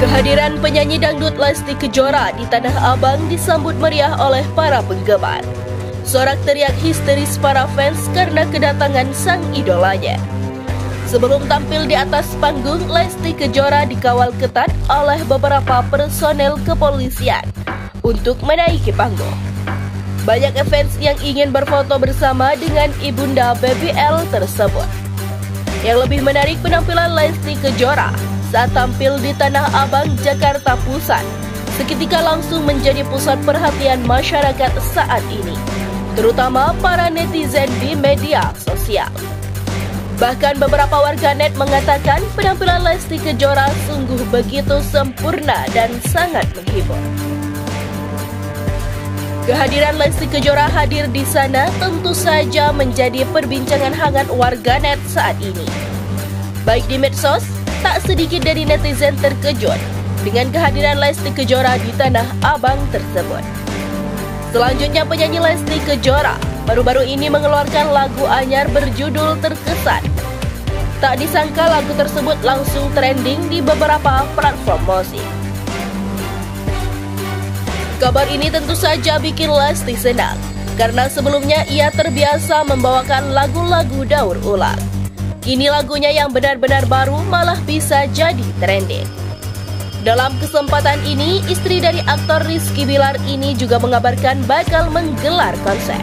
Kedatangan penyanyi dangdut Lesti Kejora di Tanah Abang disambut meriah oleh para penggemar. Sorak teriak histeris para fans karena kedatangan sang idolanya. Sebelum tampil di atas panggung, Lesti Kejora dikawal ketat oleh beberapa personel kepolisian untuk menaiki panggung. Banyak fans yang ingin berfoto bersama dengan ibunda BBL tersebut. Yang lebih menarik penampilan Lesti Kejora saat tampil di Tanah Abang, Jakarta Pusat, seketika langsung menjadi pusat perhatian masyarakat saat ini, terutama para netizen di media sosial. Bahkan beberapa warganet mengatakan penampilan Lesti Kejora sungguh begitu sempurna dan sangat menghibur. Kehadiran Lesti Kejora hadir di sana tentu saja menjadi perbincangan hangat warganet saat ini. Baik di medsos tak sedikit dari netizen terkejut dengan kehadiran Lesti Kejora di Tanah Abang tersebut. Selanjutnya penyanyi Lesti Kejora baru-baru ini mengeluarkan lagu anyar berjudul Terkesan. Tak disangka lagu tersebut langsung trending di beberapa platform musik. Kabar ini tentu saja bikin Lesti senang karena sebelumnya ia terbiasa membawakan lagu-lagu daur ulang. Kini lagunya yang benar-benar baru malah bisa jadi trending. Dalam kesempatan ini, istri dari aktor Rizky Bilar ini juga mengabarkan bakal menggelar konser.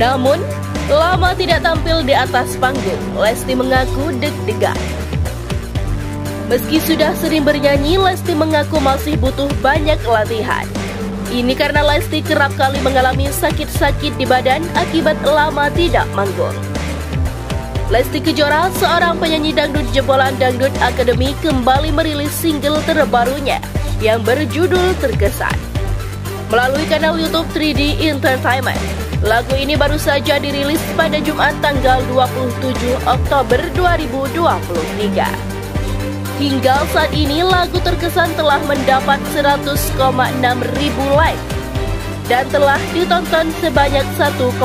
Namun, lama tidak tampil di atas panggung, Lesti mengaku deg-degan. Meski sudah sering bernyanyi, Lesti mengaku masih butuh banyak latihan. Ini karena Lesti kerap kali mengalami sakit-sakit di badan akibat lama tidak manggung. Lesti Kejora, seorang penyanyi dangdut jebolan Dangdut Academy kembali merilis single terbarunya yang berjudul Terkesan. Melalui kanal YouTube 3D Entertainment, lagu ini baru saja dirilis pada Jumat tanggal 27 Oktober 2023. Hingga saat ini lagu Terkesan telah mendapat 100,6 ribu like dan telah ditonton sebanyak 1,6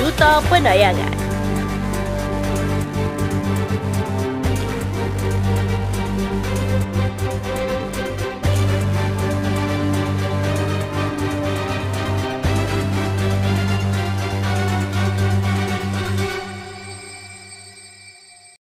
juta penayangan.